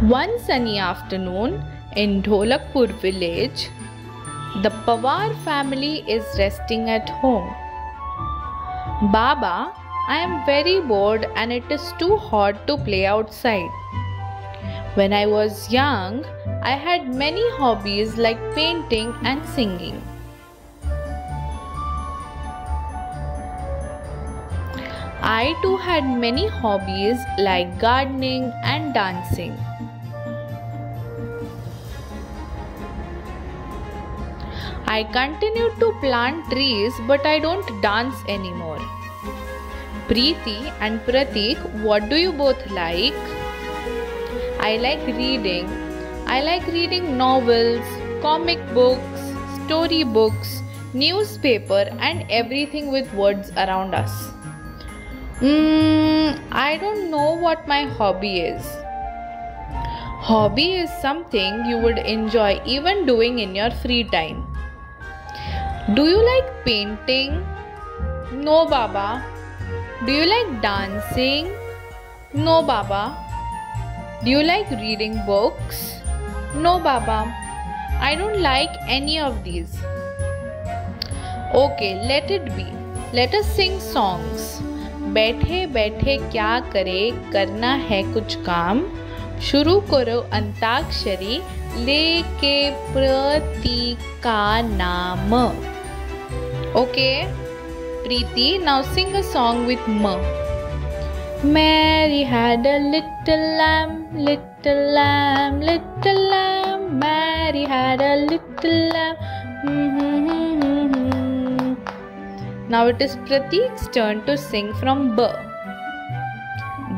One sunny afternoon in Dholakpur village, the Pawar family is resting at home. Baba, I am very bored and it is too hot to play outside. When I was young, I had many hobbies like painting and singing. I too had many hobbies like gardening and dancing. I continue to plant trees but I don't dance anymore. Preeti and Pratik, what do you both like? I like reading. I like reading novels, comic books, story books, newspaper and everything with words around us. Mm, I don't know what my hobby is. Hobby is something you would enjoy even doing in your free time. Do you like painting? No, Baba. Do you like dancing? No, Baba. Do you like reading books? No, Baba. I don't like any of these. Okay, let it be. Let us sing songs. बैठे बैठे क्या करे करना है कुछ काम शुरू करो अंताक्षरी लेके प्रतीक का नाम Okay? Preeti, now sing a song with Ma. Mary had a little lamb, little lamb, little lamb. Mary had a little lamb. -hmm. Now it is Pratik's turn to sing from B.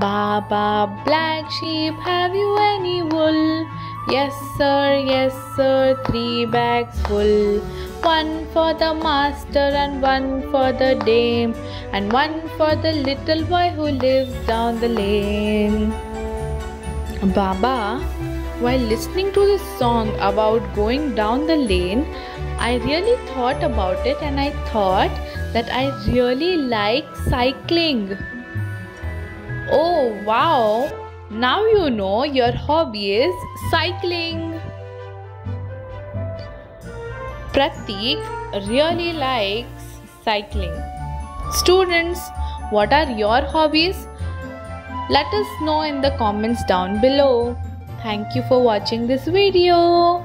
Baba, black sheep, have you any wool? Yes, sir, yes, sir, three bags full. One for the master and one for the dame, and one for the little boy who lives down the lane. Baba, while listening to this song about going down the lane, I really thought about it and I thought that I really like cycling. Oh wow! Now you know your hobby is cycling. Pratik really likes cycling. Students, what are your hobbies? Let us know in the comments down below. Thank you for watching this video.